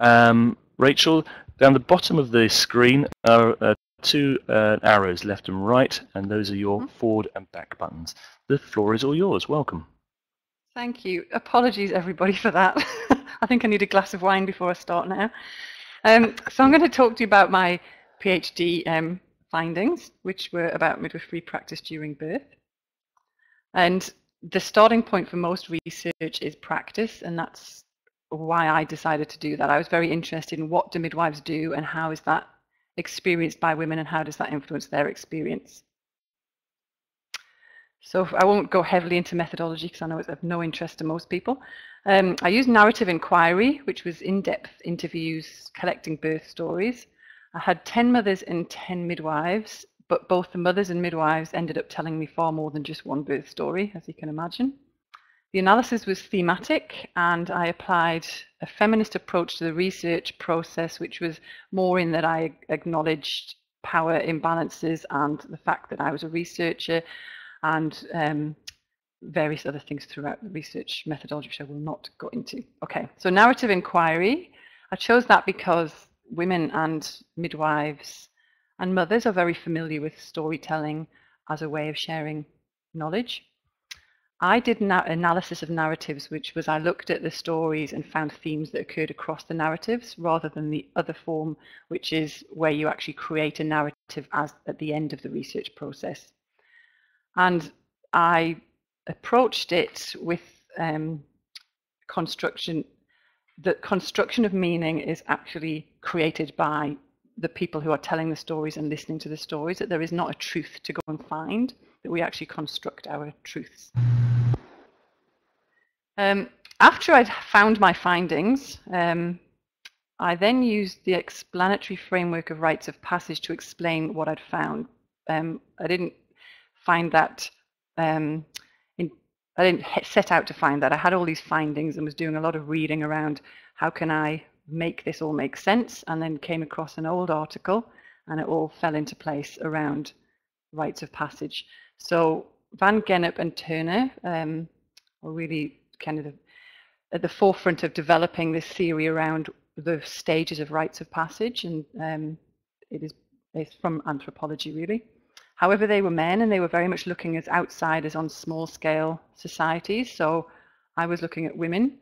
Um, Rachel, down the bottom of the screen are uh, two uh, arrows left and right, and those are your Mhm. forward and back buttons. The floor is all yours. Welcome. Thank you. Apologies, everybody, for that. I think I need a glass of wine before I start now. Um, so I'm going to talk to you about my PhD um, findings, which were about midwifery practice during birth. And the starting point for most research is practice, and that's why I decided to do that. I was very interested in what do midwives do and how is that experienced by women and how does that influence their experience. So I won't go heavily into methodology because I know it's of no interest to most people. Um, I used narrative inquiry, which was in-depth interviews collecting birth stories. I had 10 mothers and 10 midwives, but both the mothers and midwives ended up telling me far more than just one birth story, as you can imagine. The analysis was thematic, and I applied a feminist approach to the research process, which was more in that I acknowledged power imbalances and the fact that I was a researcher and um, various other things throughout the research methodology, which I will not go into. Okay, so narrative inquiry. I chose that because women and midwives and mothers are very familiar with storytelling as a way of sharing knowledge. I did an analysis of narratives, which was I looked at the stories and found themes that occurred across the narratives rather than the other form, which is where you actually create a narrative as at the end of the research process. And I approached it with um, construction. The construction of meaning is actually created by the people who are telling the stories and listening to the stories, that there is not a truth to go and find, that we actually construct our truths. Um, after I'd found my findings, um, I then used the explanatory framework of rites of passage to explain what I'd found. Um, I didn't find that, um, in, I didn't set out to find that. I had all these findings and was doing a lot of reading around how can I make this all make sense, and then came across an old article and it all fell into place around rites of passage. So Van Gennep and Turner um, were really kind of at the forefront of developing this theory around the stages of rites of passage, and um, it is it's from anthropology really. However, they were men and they were very much looking as outsiders on small scale societies. So I was looking at women.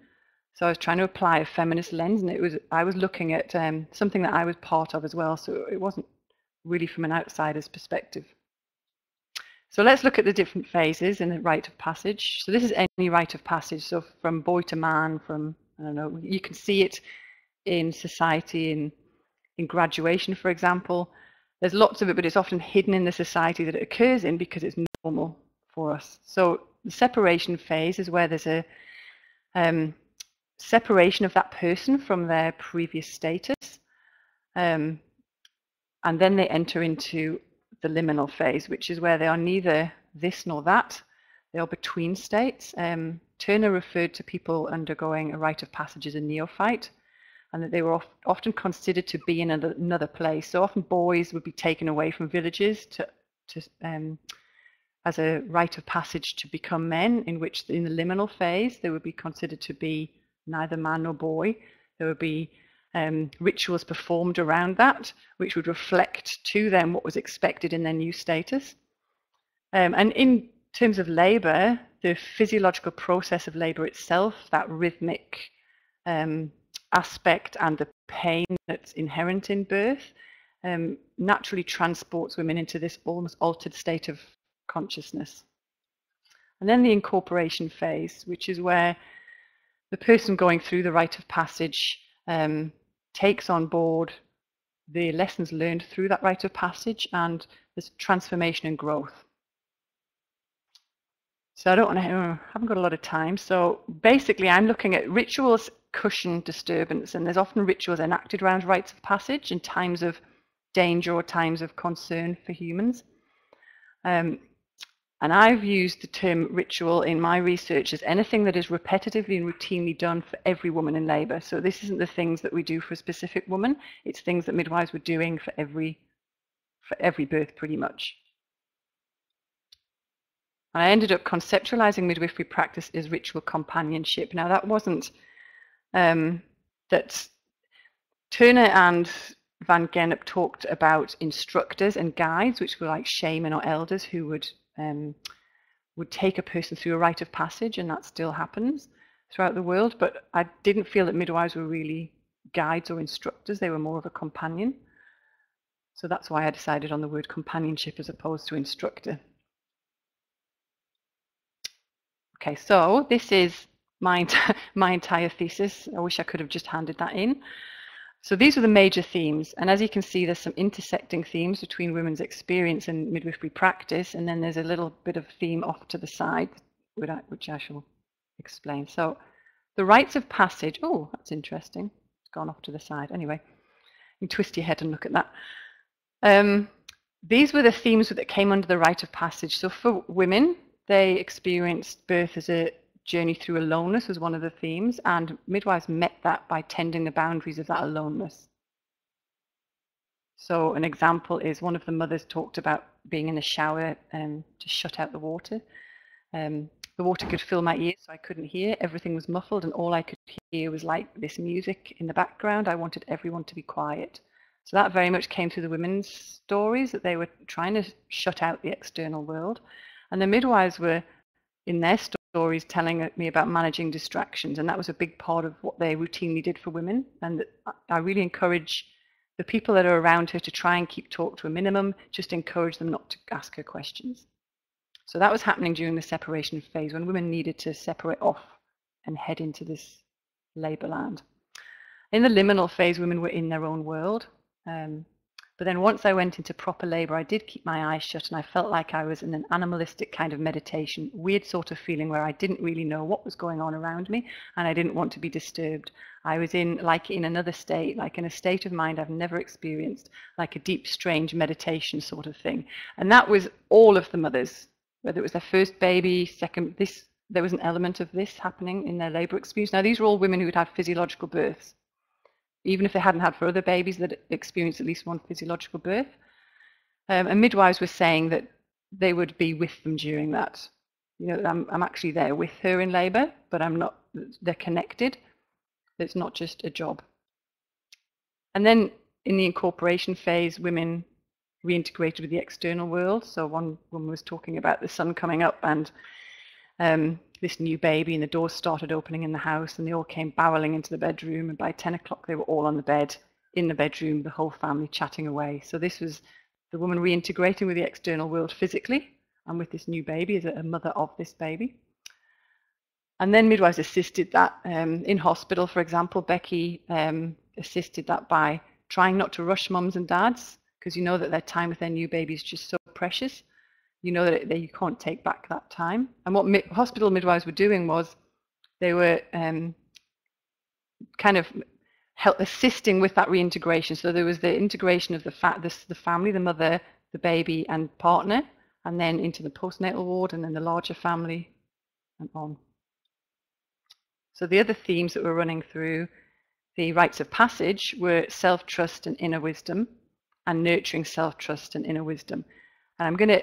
So I was trying to apply a feminist lens, and it was I was looking at um, something that I was part of as well. So it wasn't really from an outsider's perspective. So let's look at the different phases in the rite of passage. So this is any rite of passage. So from boy to man, from I don't know, you can see it in society in in graduation, for example. There's lots of it, but it's often hidden in the society that it occurs in because it's normal for us. So the separation phase is where there's a um, separation of that person from their previous status. Um, and then they enter into the liminal phase, which is where they are neither this nor that. They are between states. Um, Turner referred to people undergoing a rite of passage as a neophyte, and that they were of, often considered to be in another, place. So often boys would be taken away from villages to, to um, as a rite of passage to become men, in which in the liminal phase they would be considered to be neither man nor boy. There would be um, rituals performed around that, which would reflect to them what was expected in their new status. Um, and in terms of labour, the physiological process of labour itself, that rhythmic um, aspect and the pain that's inherent in birth, um, naturally transports women into this almost altered state of consciousness. And then the incorporation phase, which is where the person going through the rite of passage um, takes on board the lessons learned through that rite of passage and this transformation and growth. So I don't want to, I haven't got a lot of time. So basically I'm looking at rituals cushion disturbance and there's often rituals enacted around rites of passage in times of danger or times of concern for humans. Um, and I've used the term ritual in my research as anything that is repetitively and routinely done for every woman in labour. So this isn't the things that we do for a specific woman, it's things that midwives were doing for every, for every birth pretty much. And I ended up conceptualizing midwifery practice as ritual companionship. Now that wasn't um, that Turner and Van Gennep talked about instructors and guides, which were like shaman or elders who would um, would take a person through a rite of passage, and that still happens throughout the world. But I didn't feel that midwives were really guides or instructors; they were more of a companion. So that's why I decided on the word companionship as opposed to instructor. Okay, so this is my, my entire thesis. I wish I could have just handed that in. So these are the major themes. And as you can see, there's some intersecting themes between women's experience and midwifery practice. And then there's a little bit of theme off to the side, which I shall explain. So the rites of passage. Oh, that's interesting. It's gone off to the side. Anyway, you twist your head and look at that. Um, these were the themes that came under the rite of passage. So for women, they experienced birth as a journey through aloneness was one of the themes, and midwives met that by tending the boundaries of that aloneness. So an example is one of the mothers talked about being in the shower um, to shut out the water. Um, the water could fill my ears, so I couldn't hear. Everything was muffled, and all I could hear was like this music in the background. I wanted everyone to be quiet. So that very much came through the women's stories that they were trying to shut out the external world. And the midwives were in their stories telling me about managing distractions. And that was a big part of what they routinely did for women. And I really encourage the people that are around her to try and keep talk to a minimum, just encourage them not to ask her questions. So that was happening during the separation phase when women needed to separate off and head into this labor land. In the liminal phase, women were in their own world. Um, but then once I went into proper labor, I did keep my eyes shut and I felt like I was in an animalistic kind of meditation, weird sort of feeling where I didn't really know what was going on around me and I didn't want to be disturbed. I was in like in another state, like in a state of mind I've never experienced, like a deep, strange meditation sort of thing. And that was all of the mothers, whether it was their first baby, second, this, there was an element of this happening in their labor experience. Now, these were all women who had had physiological births even if they hadn't had for other babies that experienced at least one physiological birth. Um, and midwives were saying that they would be with them during that. You know, I'm, I'm actually there with her in labour, but I'm not, they're connected. It's not just a job. And then in the incorporation phase, women reintegrated with the external world. So one woman was talking about the sun coming up and um, this new baby and the doors started opening in the house and they all came barreling into the bedroom. And by 10 o'clock they were all on the bed in the bedroom the whole family chatting away. So this was the woman reintegrating with the external world physically and with this new baby as a mother of this baby. And then midwives assisted that um, in hospital for example. Becky um, assisted that by trying not to rush mums and dads because you know that their time with their new baby is just so precious you know that, you can't take back that time. And what mi hospital midwives were doing was they were um, kind of help assisting with that reintegration. So there was the integration of the, fa the, the family, the mother, the baby, and partner, and then into the postnatal ward, and then the larger family, and on. So the other themes that were running through the rites of passage were self-trust and inner wisdom, and nurturing self-trust and inner wisdom. And I'm going to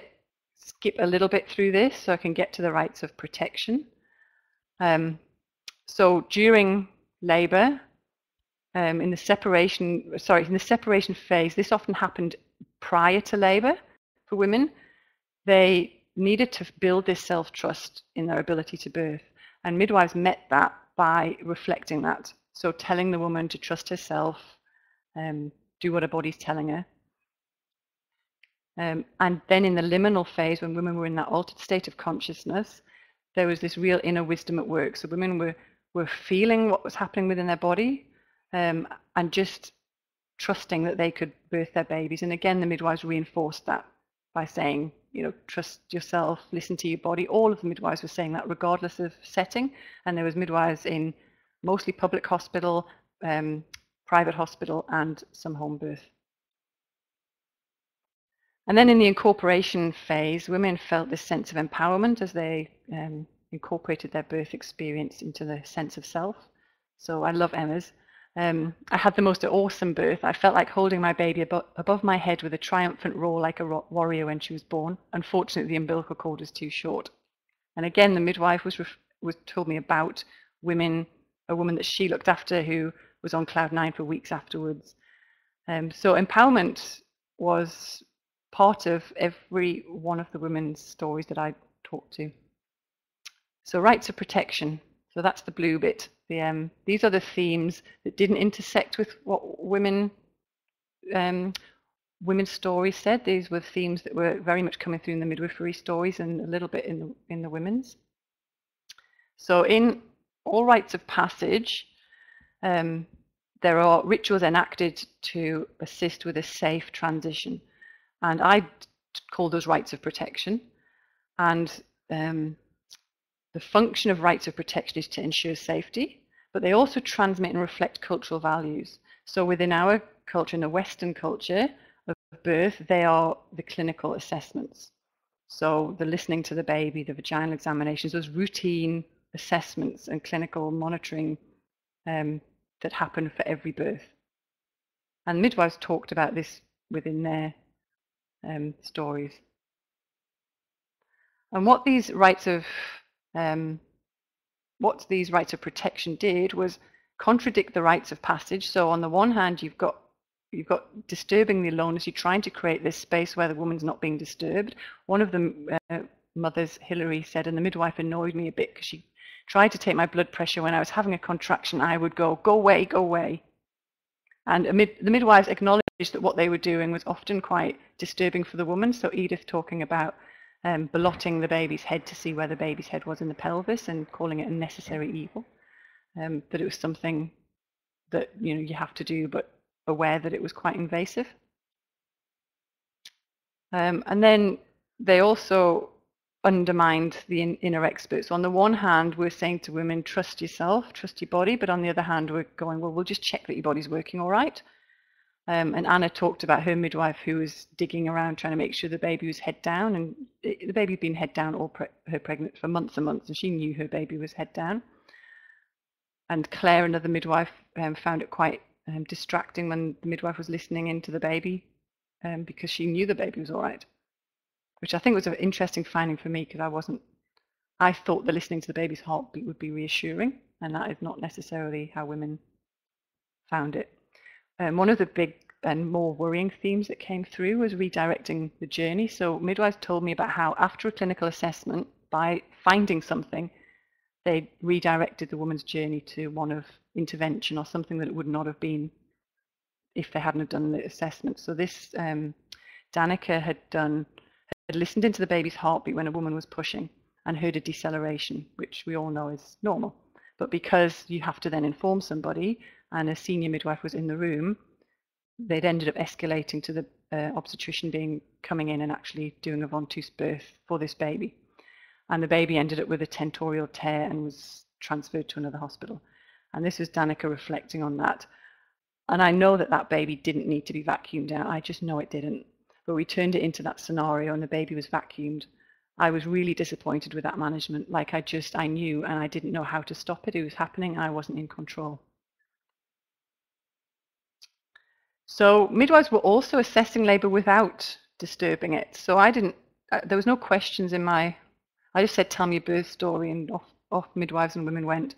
skip a little bit through this so I can get to the rites of protection. Um, so during labour, um, in the separation, sorry, in the separation phase, this often happened prior to labour for women. They needed to build this self-trust in their ability to birth. And midwives met that by reflecting that. So telling the woman to trust herself, um, do what her body's telling her, um, and then in the liminal phase, when women were in that altered state of consciousness, there was this real inner wisdom at work. So women were, were feeling what was happening within their body um, and just trusting that they could birth their babies. And again, the midwives reinforced that by saying, you know, trust yourself, listen to your body. All of the midwives were saying that regardless of setting. And there was midwives in mostly public hospital, um, private hospital, and some home birth and then in the incorporation phase, women felt this sense of empowerment as they um, incorporated their birth experience into the sense of self. So I love Emma's. Um, I had the most awesome birth. I felt like holding my baby abo above my head with a triumphant roar like a warrior when she was born. Unfortunately, the umbilical cord was too short. And again, the midwife was, was told me about women, a woman that she looked after who was on cloud nine for weeks afterwards. Um, so empowerment was part of every one of the women's stories that I talked to. So rites of protection. So that's the blue bit. The, um, these are the themes that didn't intersect with what women um, women's stories said. These were themes that were very much coming through in the midwifery stories and a little bit in the, in the women's. So in all rites of passage, um, there are rituals enacted to assist with a safe transition. And I call those rites of protection. And um, the function of rites of protection is to ensure safety, but they also transmit and reflect cultural values. So within our culture, in the Western culture of birth, they are the clinical assessments. So the listening to the baby, the vaginal examinations, those routine assessments and clinical monitoring um, that happen for every birth. And midwives talked about this within their um, stories. And what these rites of um, what these rites of protection did was contradict the rites of passage. So on the one hand, you've got you've got disturbing the aloneness. You're trying to create this space where the woman's not being disturbed. One of the uh, mothers, Hilary, said, and the midwife annoyed me a bit because she tried to take my blood pressure when I was having a contraction. I would go, go away, go away. And mid, the midwives acknowledged that what they were doing was often quite disturbing for the woman. So Edith talking about um, blotting the baby's head to see where the baby's head was in the pelvis and calling it a necessary evil. Um, that it was something that you know you have to do, but aware that it was quite invasive. Um, and then they also undermined the in, inner experts. So on the one hand, we're saying to women, trust yourself, trust your body, but on the other hand, we're going, well, we'll just check that your body's working all right. Um, and Anna talked about her midwife who was digging around trying to make sure the baby was head down, and it, the baby had been head down all pre her pregnant for months and months, and she knew her baby was head down. And Claire, another midwife, um, found it quite um, distracting when the midwife was listening into the baby um, because she knew the baby was all right, which I think was an interesting finding for me because I wasn't. I thought the listening to the baby's heartbeat would be reassuring, and that is not necessarily how women found it. Um, one of the big and more worrying themes that came through was redirecting the journey. So midwives told me about how after a clinical assessment, by finding something, they redirected the woman's journey to one of intervention or something that it would not have been if they hadn't done the assessment. So this um, Danica had done had listened into the baby's heartbeat when a woman was pushing and heard a deceleration, which we all know is normal. But because you have to then inform somebody, and a senior midwife was in the room, they'd ended up escalating to the uh, obstetrician being coming in and actually doing a ventouse birth for this baby. And the baby ended up with a tentorial tear and was transferred to another hospital. And this was Danica reflecting on that. And I know that that baby didn't need to be vacuumed out. I just know it didn't. But we turned it into that scenario and the baby was vacuumed. I was really disappointed with that management. Like I just, I knew and I didn't know how to stop it. It was happening and I wasn't in control. So midwives were also assessing labour without disturbing it. So I didn't, uh, there was no questions in my, I just said, tell me your birth story and off, off midwives and women went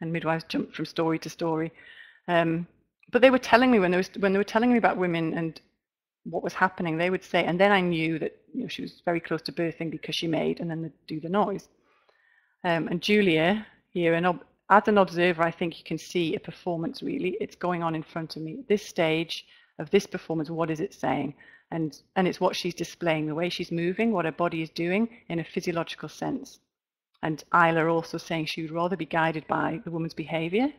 and midwives jumped from story to story. Um, but they were telling me when they, was, when they were telling me about women and what was happening, they would say, and then I knew that you know, she was very close to birthing because she made, and then they'd do the noise. Um, and Julia here, and as an observer, I think you can see a performance really. It's going on in front of me. This stage of this performance, what is it saying? And, and it's what she's displaying, the way she's moving, what her body is doing in a physiological sense. And Isla also saying she would rather be guided by the woman's behavior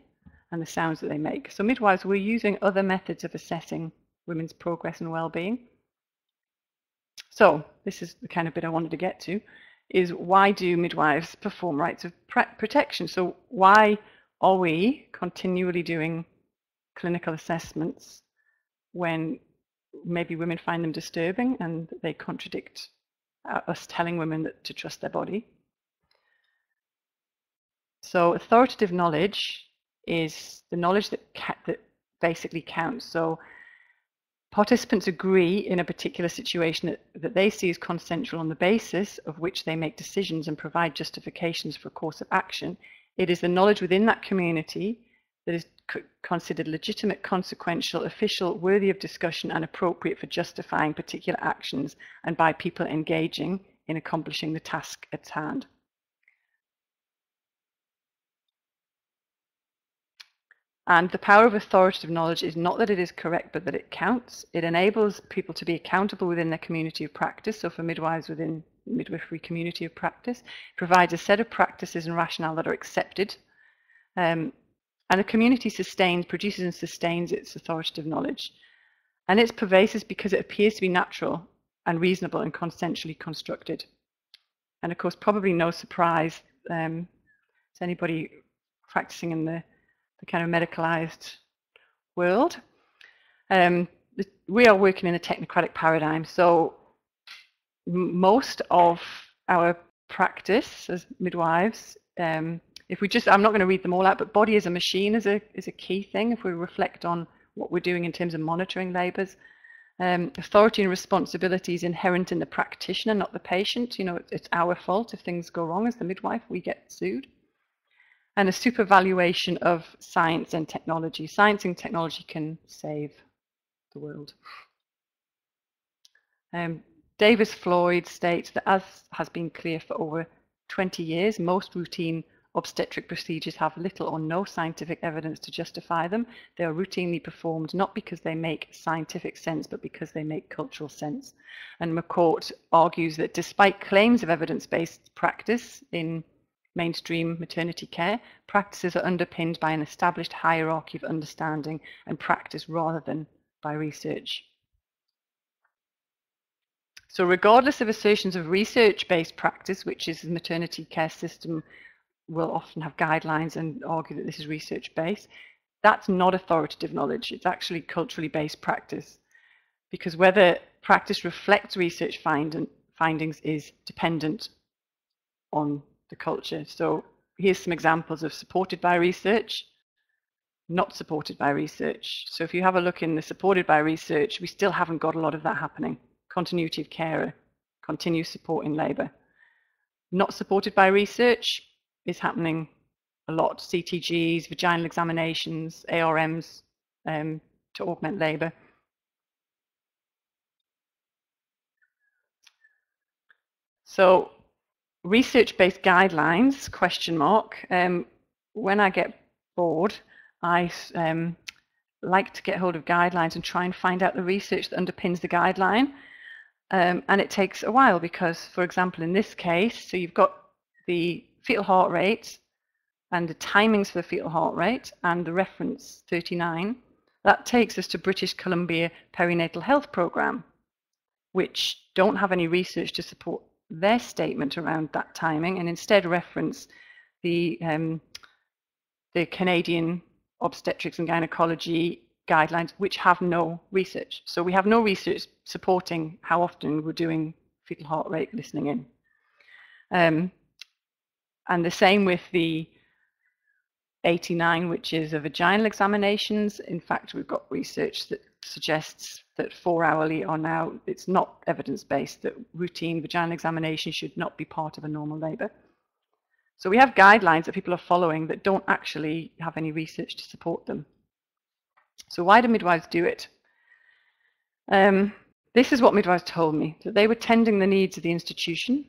and the sounds that they make. So midwives were using other methods of assessing women's progress and well-being. So this is the kind of bit I wanted to get to is why do midwives perform rites of protection? So why are we continually doing clinical assessments when maybe women find them disturbing and they contradict uh, us telling women that, to trust their body? So authoritative knowledge is the knowledge that, that basically counts. So Participants agree in a particular situation that, that they see as consensual on the basis of which they make decisions and provide justifications for a course of action. It is the knowledge within that community that is considered legitimate, consequential, official, worthy of discussion, and appropriate for justifying particular actions and by people engaging in accomplishing the task at hand. And the power of authoritative knowledge is not that it is correct, but that it counts. It enables people to be accountable within their community of practice. So for midwives within midwifery community of practice, it provides a set of practices and rationale that are accepted. Um, and the community sustains, produces and sustains its authoritative knowledge. And it's pervasive because it appears to be natural and reasonable and consensually constructed. And of course, probably no surprise um, to anybody practicing in the the kind of medicalized world. Um, we are working in a technocratic paradigm, so most of our practice as midwives, um, if we just, I'm not going to read them all out, but body as a machine is a is a key thing. If we reflect on what we're doing in terms of monitoring labours, um, authority and responsibility is inherent in the practitioner, not the patient. You know, it's our fault if things go wrong as the midwife, we get sued and a supervaluation of science and technology. Science and technology can save the world. Um, Davis Floyd states that as has been clear for over 20 years, most routine obstetric procedures have little or no scientific evidence to justify them. They are routinely performed not because they make scientific sense, but because they make cultural sense. And McCourt argues that despite claims of evidence-based practice in mainstream maternity care, practices are underpinned by an established hierarchy of understanding and practice rather than by research. So regardless of assertions of research-based practice, which is the maternity care system will often have guidelines and argue that this is research-based, that's not authoritative knowledge. It's actually culturally based practice. Because whether practice reflects research find findings is dependent on the culture. So here's some examples of supported by research, not supported by research. So if you have a look in the supported by research, we still haven't got a lot of that happening. Continuity of care, continuous support in labour. Not supported by research is happening a lot. CTGs, vaginal examinations, ARMs um, to augment labour. So research-based guidelines, question mark. Um, when I get bored, I um, like to get hold of guidelines and try and find out the research that underpins the guideline. Um, and it takes a while because, for example, in this case, so you've got the fetal heart rate and the timings for the fetal heart rate and the reference 39. That takes us to British Columbia Perinatal Health Programme, which don't have any research to support their statement around that timing and instead reference the, um, the Canadian obstetrics and gynecology guidelines, which have no research. So we have no research supporting how often we're doing fetal heart rate listening in. Um, and the same with the 89, which is a vaginal examinations. In fact, we've got research that suggests that four hourly are now, it's not evidence-based, that routine vaginal examination should not be part of a normal labour. So we have guidelines that people are following that don't actually have any research to support them. So why do midwives do it? Um, this is what midwives told me, that they were tending the needs of the institution,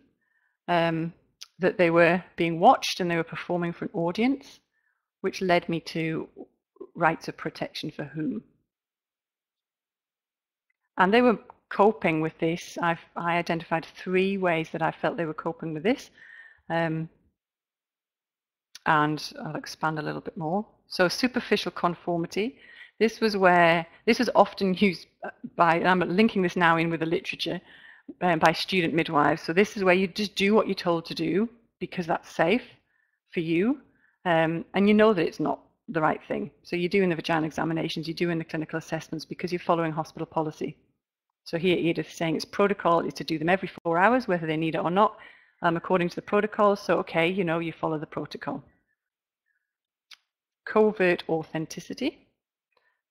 um, that they were being watched and they were performing for an audience, which led me to rites of protection for whom. And they were coping with this. I've, I identified three ways that I felt they were coping with this. Um, and I'll expand a little bit more. So superficial conformity. This was where, this was often used by, I'm linking this now in with the literature, um, by student midwives. So this is where you just do what you're told to do because that's safe for you. Um, and you know that it's not the right thing. So you're doing the vaginal examinations, you're doing the clinical assessments because you're following hospital policy. So here Edith is saying its protocol is to do them every four hours, whether they need it or not, um, according to the protocol. So, okay, you know, you follow the protocol. Covert authenticity.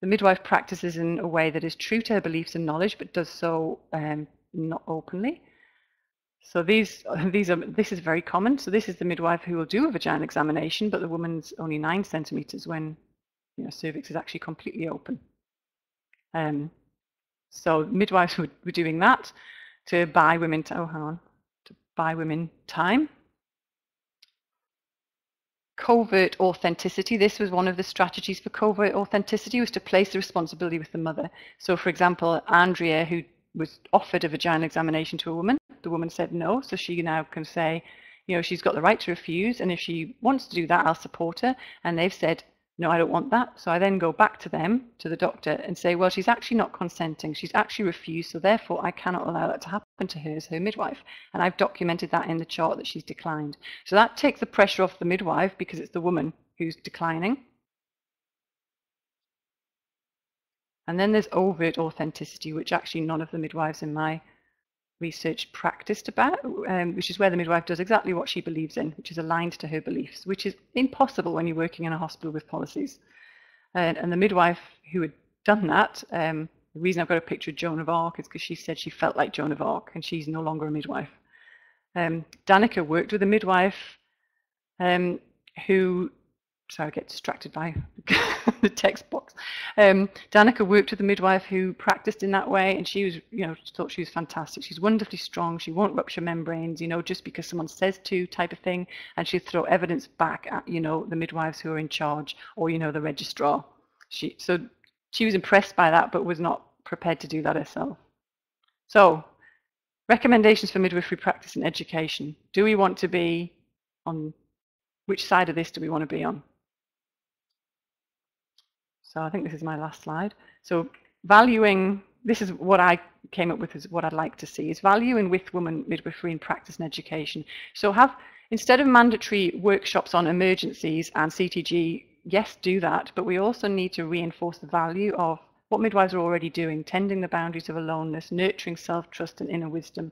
The midwife practices in a way that is true to her beliefs and knowledge, but does so um, not openly. So these, these are, this is very common. So this is the midwife who will do a vaginal examination, but the woman's only nine centimeters when you know, cervix is actually completely open. Um, so midwives were, doing that to buy women, oh, hang on, to buy women time. Covert authenticity. This was one of the strategies for covert authenticity was to place the responsibility with the mother. So, for example, Andrea, who was offered a vaginal examination to a woman, the woman said no, so she now can say, you know, she's got the right to refuse, and if she wants to do that, I'll support her. And they've said, no, I don't want that. So I then go back to them, to the doctor, and say, well, she's actually not consenting. She's actually refused, so therefore I cannot allow that to happen to her as her midwife. And I've documented that in the chart that she's declined. So that takes the pressure off the midwife because it's the woman who's declining. And then there's overt authenticity, which actually none of the midwives in my research practiced about, um, which is where the midwife does exactly what she believes in, which is aligned to her beliefs, which is impossible when you're working in a hospital with policies. And, and the midwife who had done that, um, the reason I've got a picture of Joan of Arc is because she said she felt like Joan of Arc and she's no longer a midwife. Um, Danica worked with a midwife um, who sorry, I get distracted by the text box. Um, Danica worked with a midwife who practiced in that way, and she was, you know, thought she was fantastic. She's wonderfully strong. She won't rupture membranes, you know, just because someone says to, type of thing. And she'd throw evidence back at, you know, the midwives who are in charge, or you know, the registrar. She so she was impressed by that, but was not prepared to do that herself. So, recommendations for midwifery practice and education. Do we want to be on which side of this do we want to be on? So I think this is my last slide. So valuing, this is what I came up with is what I'd like to see, is valuing with women midwifery in practice and education. So have, instead of mandatory workshops on emergencies and CTG, yes, do that, but we also need to reinforce the value of what midwives are already doing, tending the boundaries of aloneness, nurturing self-trust and inner wisdom,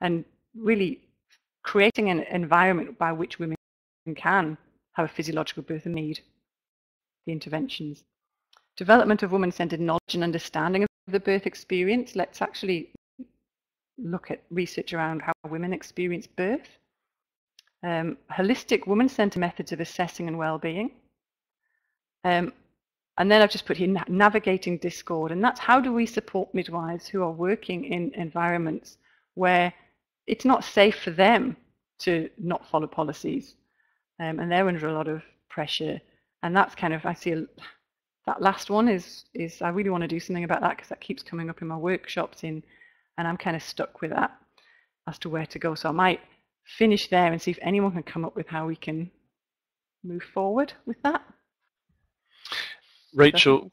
and really creating an environment by which women can have a physiological birth and need the interventions. Development of woman-centered knowledge and understanding of the birth experience. Let's actually look at research around how women experience birth. Um, holistic woman-centered methods of assessing and well-being. Um, and then I've just put here navigating discord, and that's how do we support midwives who are working in environments where it's not safe for them to not follow policies, um, and they're under a lot of pressure. And that's kind of I see a, that last one is is I really want to do something about that because that keeps coming up in my workshops in and I'm kind of stuck with that as to where to go. So I might finish there and see if anyone can come up with how we can move forward with that. Rachel,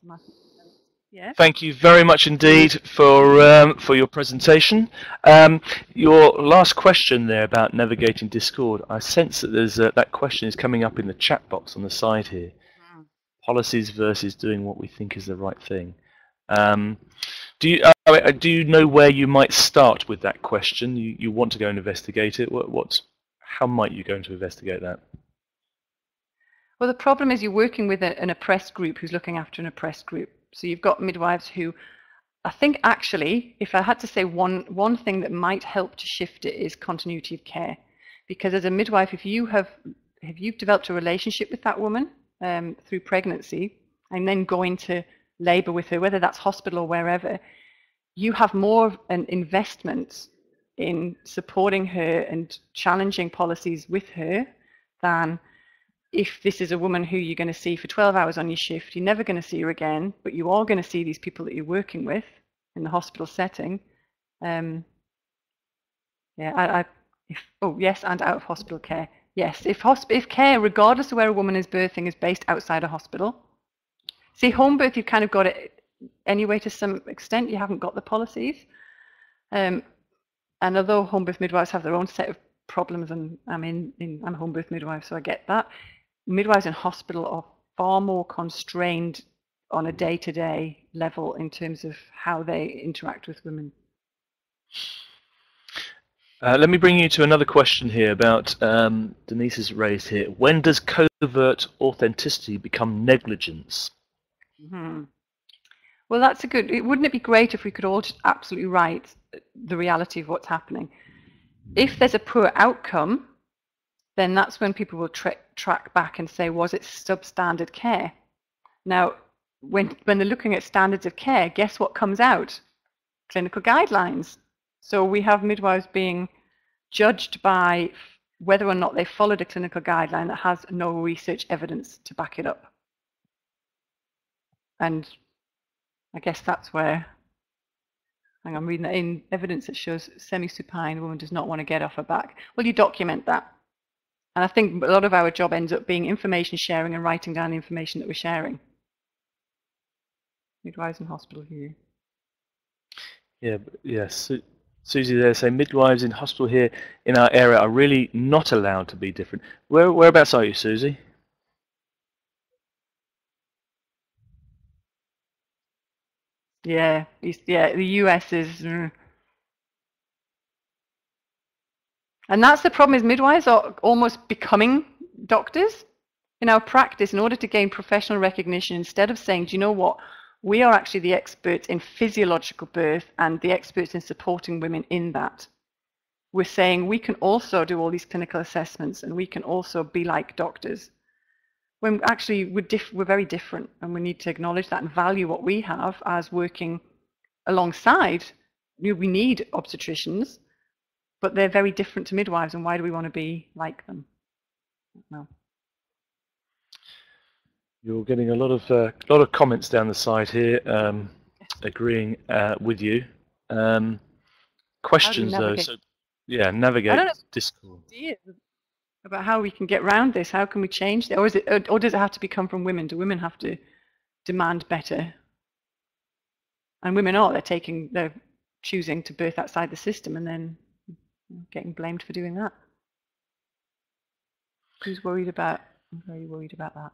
yeah. thank you very much indeed for um, for your presentation. Um, your last question there about navigating Discord, I sense that there's a, that question is coming up in the chat box on the side here policies versus doing what we think is the right thing. Um, do you uh, do you know where you might start with that question? You you want to go and investigate it. What what's how might you go to investigate that? Well, the problem is you're working with a, an oppressed group who's looking after an oppressed group. So you've got midwives who, I think actually, if I had to say one one thing that might help to shift it is continuity of care, because as a midwife, if you have if you've developed a relationship with that woman um, through pregnancy and then go into labor with her, whether that's hospital or wherever, you have more an investment in supporting her and challenging policies with her than if this is a woman who you're going to see for 12 hours on your shift, you're never going to see her again, but you are going to see these people that you're working with in the hospital setting. Um, yeah, I, I if, oh yes, and out of hospital care. Yes, if, if care, regardless of where a woman is birthing, is based outside a hospital. See, home birth, you've kind of got it anyway to some extent. You haven't got the policies. Um, and although home birth midwives have their own set of problems, and I'm in, in I'm a home birth midwife, so I get that. Midwives in hospital are far more constrained on a day-to-day -day level in terms of how they interact with women. Uh, let me bring you to another question here about um, Denise has raised here. When does covert authenticity become negligence? Mm-hmm. Well, that's a good. Wouldn't it be great if we could all just absolutely write the reality of what's happening? If there's a poor outcome, then that's when people will tra- track back and say, was it substandard care? Now, when, when they're looking at standards of care, guess what comes out? Clinical guidelines. So we have midwives being judged by whether or not they followed a clinical guideline that has no research evidence to back it up. And I guess that's where, I'm reading that in evidence that shows semi-supine woman does not want to get off her back. Well, you document that. And I think a lot of our job ends up being information sharing and writing down the information that we're sharing. Midwives in hospital here. Yeah, yes. Susie there saying midwives in hospital here in our area are really not allowed to be different. Where whereabouts are you, Susie? Yeah, yeah. The US is, mm. and that's the problem. Is midwives are almost becoming doctors in our practice in order to gain professional recognition. Instead of saying, "Do you know what? We are actually the experts in physiological birth and the experts in supporting women in that. We're saying we can also do all these clinical assessments and we can also be like doctors. When actually we're, we're very different and we need to acknowledge that and value what we have as working alongside. We need obstetricians, but they're very different to midwives and why do we want to be like them? No. You're getting a lot of uh, lot of comments down the side here, um, agreeing uh, with you. Um, questions though, so yeah, navigate Discord. About how we can get around this, how can we change it, or is it, or does it have to become from women? Do women have to demand better? And women are, they're taking, they're choosing to birth outside the system, and then getting blamed for doing that. Who's worried about? I'm very worried about that.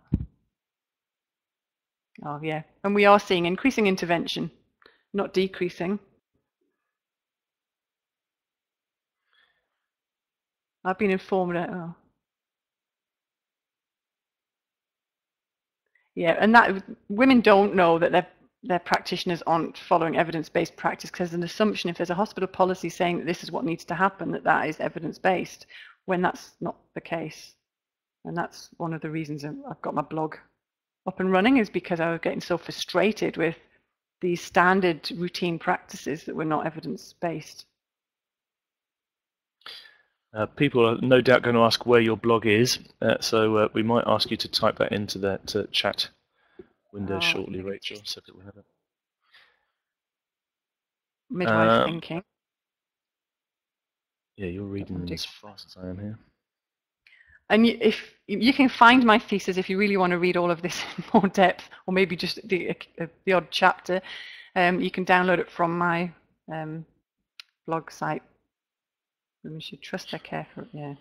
Oh, yeah. And we are seeing increasing intervention, not decreasing. I've been informed that, oh. Yeah, and that women don't know that their their practitioners aren't following evidence-based practice because there's an assumption if there's a hospital policy saying that this is what needs to happen, that that is evidence-based, when that's not the case. And that's one of the reasons I've got my blog up and running is because I was getting so frustrated with these standard routine practices that were not evidence based. Uh, people are no doubt going to ask where your blog is, uh, so uh, we might ask you to type that into that uh, chat window oh, shortly, Rachel, so that we have it. Midwife um, thinking. Yeah, you're reading as fast as I am here. And if you can find my thesis if you really want to read all of this in more depth, or maybe just the, uh, the odd chapter, um, you can download it from my um, blog site. Women should trust their care for it. yeah.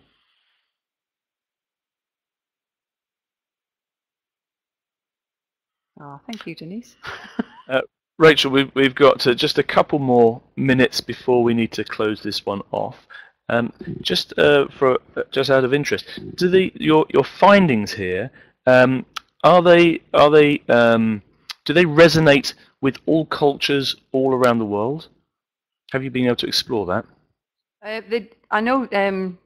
Oh, thank you, Denise. uh, Rachel, we've, we've got uh, just a couple more minutes before we need to close this one off. Um, just uh, for just out of interest, do the your your findings here um, are they are they um, do they resonate with all cultures all around the world? Have you been able to explore that? Uh, they, I know um,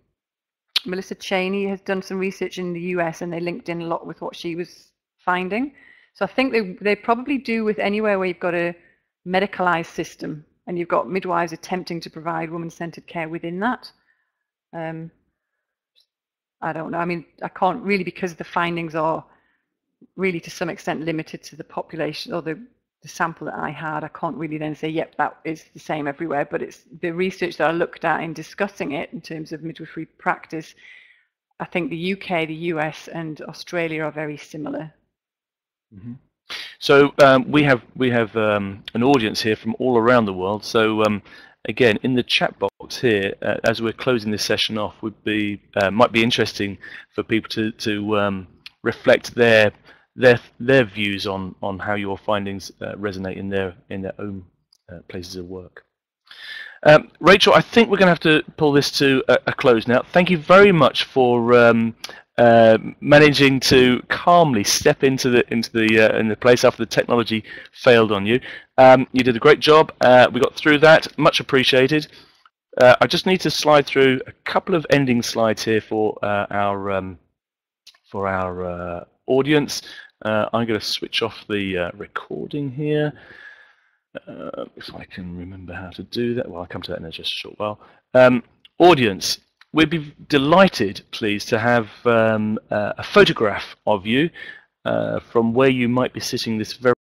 Melissa Cheyney has done some research in the US, and they linked in a lot with what she was finding. So I think they they probably do with anywhere where you've got a medicalized system and you've got midwives attempting to provide woman-centered care within that. Um, I don't know. I mean, I can't really because the findings are really to some extent limited to the population or the, the sample that I had. I can't really then say, yep, that is the same everywhere. But it's the research that I looked at in discussing it in terms of midwifery practice. I think the UK, the US, and Australia are very similar. Mm -hmm. So um, we have we have um, an audience here from all around the world. So um, again, in the chat box here, uh, as we're closing this session off, would be uh, might be interesting for people to to um, reflect their their their views on on how your findings uh, resonate in their in their own uh, places of work. Um, Rachel, I think we're going to have to pull this to a, a close now. Thank you very much for um, uh, managing to calmly step into the into the uh, in the place after the technology failed on you. Um, you did a great job. Uh, we got through that. Much appreciated. Uh, I just need to slide through a couple of ending slides here for uh, our um, for our audience. Uh, I'm going to switch off the recording here. If I can remember how to do that. Well, I'll come to that in just a short while. Um, audience, we'd be delighted, please, to have um, uh, a photograph of you uh, from where you might be sitting this very